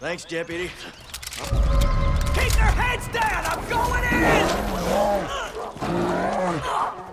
Thanks, deputy. Keep their heads down! I'm going in!